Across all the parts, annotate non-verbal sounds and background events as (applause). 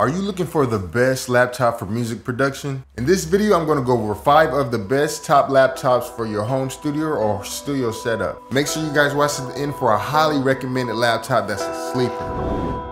Are you looking for the best laptop for music production? In this video, I'm gonna go over five of the best top laptops for your home studio or studio setup. Make sure you guys watch to the end for a highly recommended laptop that's a sleeper.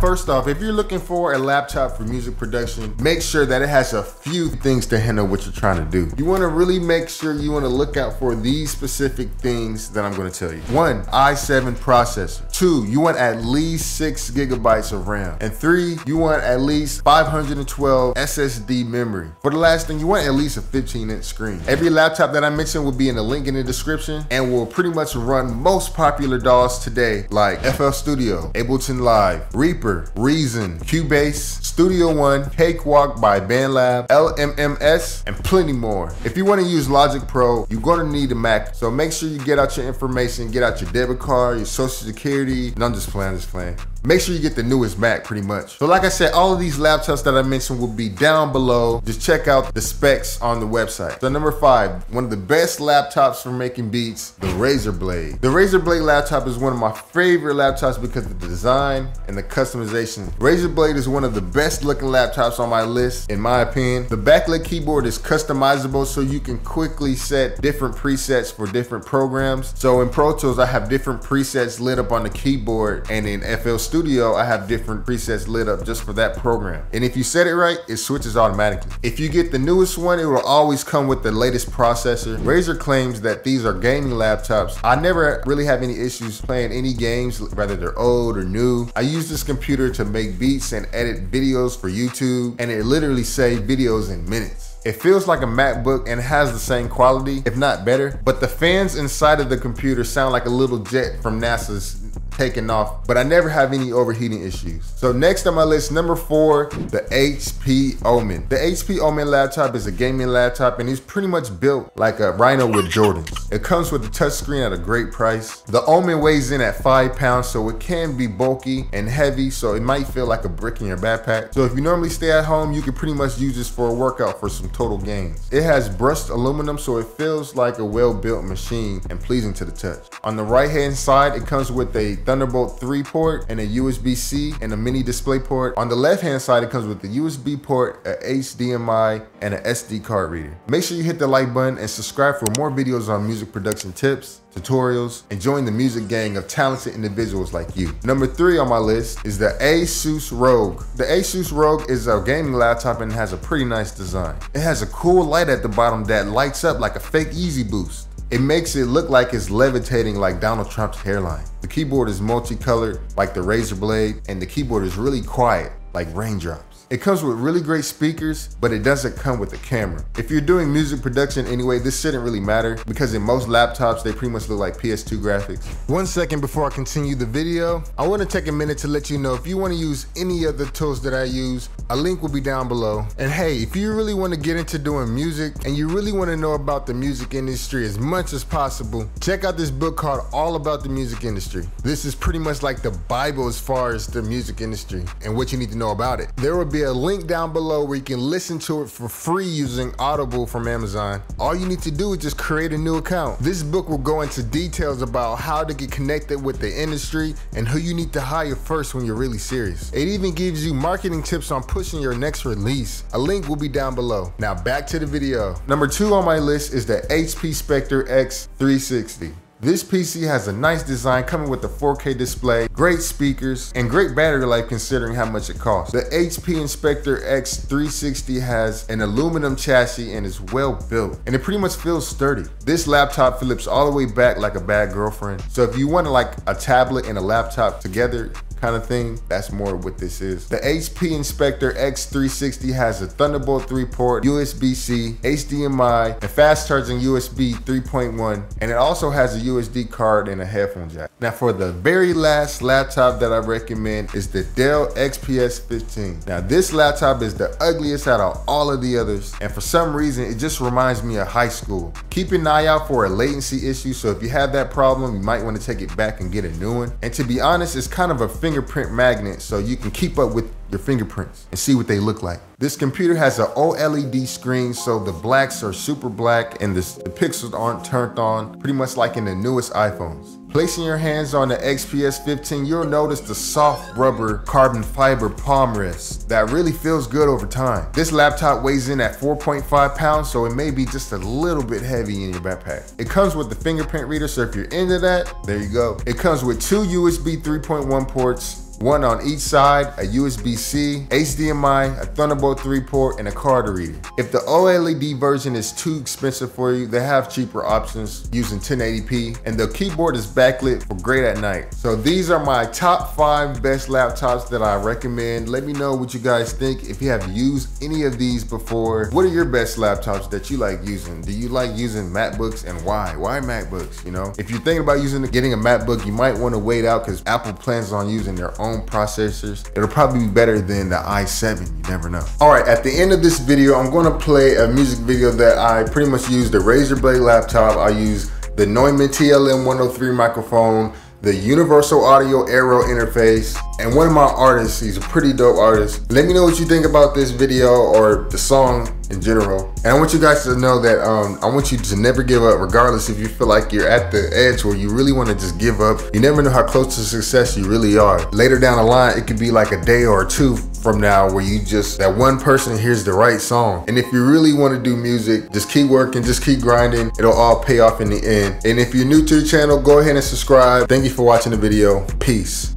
First off, if you're looking for a laptop for music production, make sure that it has a few things to handle what you're trying to do. You wanna really make sure you wanna look out for these specific things that I'm gonna tell you. One, i7 processor. Two, you want at least six gigabytes of RAM. And three, you want at least 512 SSD memory. For the last thing, you want at least a 15 inch screen. Every laptop that I mentioned will be in the link in the description and will pretty much run most popular DAWs today like FL Studio, Ableton Live, Reaper, Reaper, Reason, Cubase, Studio One, Cakewalk by BandLab, LMMS, and plenty more. If you want to use Logic Pro, you're going to need a Mac, so make sure you get out your information, get out your debit card, your social security. No, I'm just playing, I'm just playing make sure you get the newest Mac pretty much. So like I said, all of these laptops that I mentioned will be down below. Just check out the specs on the website. So number five, one of the best laptops for making beats, the Razer Blade. The Razer Blade laptop is one of my favorite laptops because of the design and the customization. Razer Blade is one of the best looking laptops on my list, in my opinion. The backlit keyboard is customizable so you can quickly set different presets for different programs. So in Pro Tools, I have different presets lit up on the keyboard and in FL Studio, I have different presets lit up just for that program. And if you set it right, it switches automatically. If you get the newest one, it will always come with the latest processor. Razer claims that these are gaming laptops. I never really have any issues playing any games, whether they're old or new. I use this computer to make beats and edit videos for YouTube, and it literally saves videos in minutes. It feels like a MacBook and has the same quality, if not better, but the fans inside of the computer sound like a little jet from NASA's taking off, but I never have any overheating issues. So next on my list, number four, the HP Omen. The HP Omen laptop is a gaming laptop and it's pretty much built like a Rhino with Jordans. It comes with a touchscreen at a great price. The Omen weighs in at five pounds, so it can be bulky and heavy, so it might feel like a brick in your backpack. So if you normally stay at home, you can pretty much use this for a workout for some total gains. It has brushed aluminum, so it feels like a well-built machine and pleasing to the touch. On the right-hand side, it comes with a Thunderbolt 3 port and a USB-C and a mini display port. On the left hand side, it comes with a USB port, a HDMI, and an SD card reader. Make sure you hit the like button and subscribe for more videos on music production tips, tutorials, and join the music gang of talented individuals like you. Number three on my list is the Asus ROG. The Asus ROG is a gaming laptop and has a pretty nice design. It has a cool light at the bottom that lights up like a fake Yeezy Boost. It makes it look like it's levitating like Donald Trump's hairline. The keyboard is multicolored like the Razer Blade, and the keyboard is really quiet like raindrops. It comes with really great speakers, but it doesn't come with a camera. If you're doing music production anyway, this shouldn't really matter because in most laptops, they pretty much look like PS2 graphics. One second before I continue the video, I wanna take a minute to let you know if you wanna use any of the tools that I use, a link will be down below. And hey, if you really wanna get into doing music and you really wanna know about the music industry as much as possible, check out this book called All About the Music Industry. This is pretty much like the Bible as far as the music industry and what you need to know about it. There will be be a link down below where you can listen to it for free using Audible from Amazon. All you need to do is just create a new account. This book will go into details about how to get connected with the industry and who you need to hire first when you're really serious. It even gives you marketing tips on pushing your next release. A link will be down below. Now back to the video. Number two on my list is the HP Spectre X360. This PC has a nice design coming with a 4K display, great speakers, and great battery life considering how much it costs. The HP Spectre X360 has an aluminum chassis and is well built, and it pretty much feels sturdy. This laptop flips all the way back like a bad girlfriend. So if you want like a tablet and a laptop together, kind of thing. That's more what this is. The HP Spectre X360 has a Thunderbolt 3 port, USB-C, HDMI, and fast charging USB 3.1, and it also has a USD card and a headphone jack. Now for the very last laptop that I recommend is the Dell XPS 15. Now this laptop is the ugliest out of all of the others, and for some reason it just reminds me of high school. Keep an eye out for a latency issue, so if you have that problem, you might want to take it back and get a new one. And to be honest, it's kind of a fingerprint magnet so you can keep up with your fingerprints and see what they look like. This computer has an OLED screen, so the blacks are super black and the, the pixels aren't turned on, pretty much like in the newest iPhones. Placing your hands on the XPS 15, you'll notice the soft rubber carbon fiber palm rest that really feels good over time. This laptop weighs in at 4.5 pounds, so it may be just a little bit heavy in your backpack. It comes with the fingerprint reader, so if you're into that, there you go. It comes with two USB 3.1 ports, one on each side, a USB-C, HDMI, a Thunderbolt 3 port, and a card reader. If the OLED version is too expensive for you, they have cheaper options using 1080p, and the keyboard is backlit for great at night. So these are my top five best laptops that I recommend. Let me know what you guys think. If you have used any of these before, what are your best laptops that you like using? Do you like using MacBooks and why? Why MacBooks, you know? If you're thinking about using getting a MacBook, you might want to wait out because Apple plans on using their own own processors, it'll probably be better than the i7, you never know. All right, at the end of this video, I'm gonna play a music video that I pretty much used the Razer Blade laptop. I use the Neumann TLM103 microphone, the Universal Audio Arrow interface, and one of my artists, he's a pretty dope artist. Let me know what you think about this video or the song in general. And I want you guys to know that um, I want you to never give up, regardless if you feel like you're at the edge where you really want to just give up. You never know how close to success you really are. Later down the line, it could be like a day or two from now where you just, that one person hears the right song. And if you really want to do music, just keep working, just keep grinding. It'll all pay off in the end. And if you're new to the channel, go ahead and subscribe. Thank you for watching the video. Peace.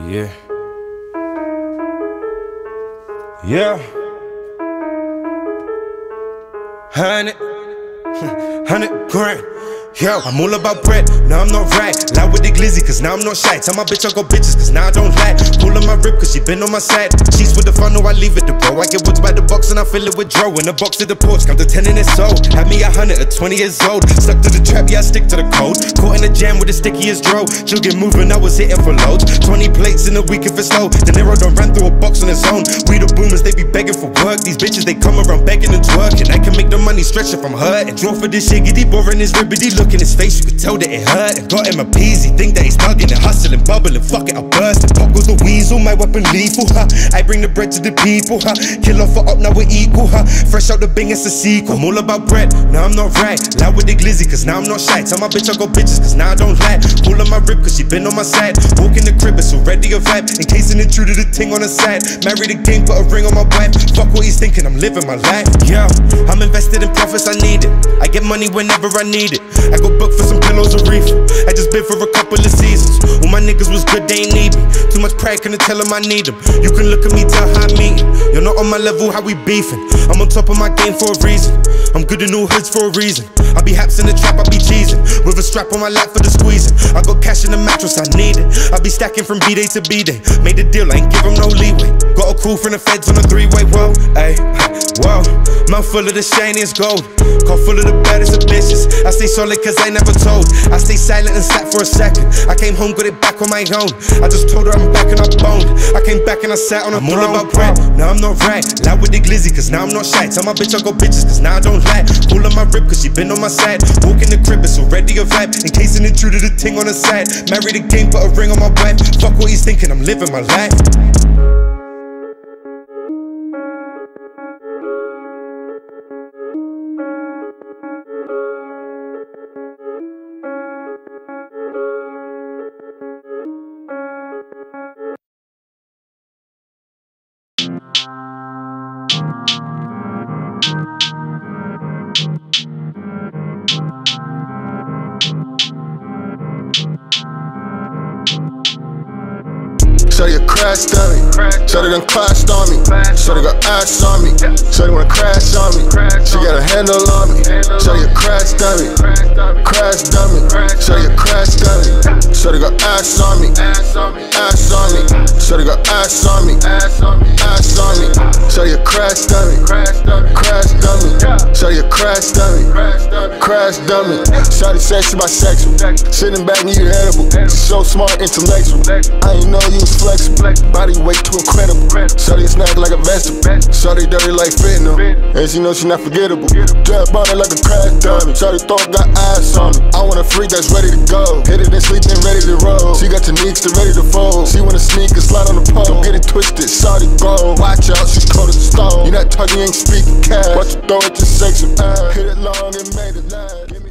Yeah. Yeah. Hundred, (laughs) hundred grand. Yo, I'm all about bread, now I'm not right. Loud with the glizzy, cause now I'm not shy. Tell my bitch I got bitches, cause now I don't lie. Pull on my rib, cause she been on my side. Cheese with the funnel, I leave it to bro. I get woods by the box and I fill it with dro. In the box of the porch, count to 10 in its soul. Had me a hundred at 20 years old. Stuck to the trap, yeah, I stick to the code. Caught in the jam with the stickiest dro. She'll get moving, I was hitting for loads. 20 plates in a week if it's slow. The Nero done ran through a box on his own. We the boomers, they be begging for work. These bitches, they come around begging and twerking. I can make the money stretch if I'm hurt. And draw for this shit, get deep over in his ribbity. Look in his face, you could tell that it hurt. And got him a peasy, think that he's thugging and hustling, bubbling. Fuck it, I burst. Pop goes the weasel, my weapon lethal, huh? I bring the bread to the people, huh? Kill off for up, now we're equal, huh? Fresh out the bing, it's a sequel. I'm all about bread, now I'm not right. Loud with the glizzy, cause now I'm not shy. Tell my bitch I got bitches, cause now I don't lie. Pull on my rib, cause she been on my side. Walk in the crib, it's already a vibe. In case an intruder, the ting on the side. Married the game, put a ring on my wife. Fuck what he's thinking, I'm living my life. Yeah, I'm invested in profits, I need it. I get money whenever I need it. I go book for some pillows or reefer. I just been for a couple of seasons. When my niggas was good, they ain't need me. Too much pride, couldn't tell them I need them. You can look at me, tell how I mean. You're not on my level, how we beefing. I'm on top of my game for a reason. I'm good in all hoods for a reason. I be haps in the trap, I be cheesing. With a strap on my lap for the squeezing. I got cash in the mattress, I need it. I be stacking from B day to B day. Made the deal, I ain't give them no leeway. Got a call from the feds on a three way, whoa, ayy, whoa. Mouth full of the shiniest gold. Car full of the baddest of bitches. I stay solid cause I never told. I stay silent and sat for a second. I came home, got it back on my own. I just told her I'm back and I boned. I came back and I sat on a I'm throne. all about bread, now I'm not right. Loud with the glizzy, cause now I'm not shy. Tell my bitch I got bitches, cause now I don't lie. Pull on my rib, cause she been on my side. Walk in the crib, it's already a vibe. In case an intruder, the ting on the side. Married the game, put a ring on my wife. Fuck what he's thinking, I'm living my life. Shorty a crash dummy. Shorty done crashed on me. Shorty got ass on me. Shorty wanna crash on me. She got a handle on me. Shorty a crash dummy. Crash dummy. Shorty a crash dummy. Shorty got ass on me. Ass on me. Shorty got ass on me. Ass on me. Shorty Shorty a crash dummy. Crash dummy. Shorty said she bisexual. Sitting back you edible. She so smart, intellectual. I ain't know you was flexible. Body weight too incredible. Shorty a snack like a vegetable. Shorty dirty like fentanyl. And she know she not forgettable. Drip on her like a crash dummy. Shorty thought got eyes on me. I want a freak that's ready to go. Hit it and sleep and ready to roll. She got Taniques, to ready to fold. She wanna sneak and slide on the pole. Don't get it twisted, shawty gold. Watch out, she's cold as a stone. You not talking, you ain't speaking cash. Watch you throw it, some ass. Hit it long and made it last.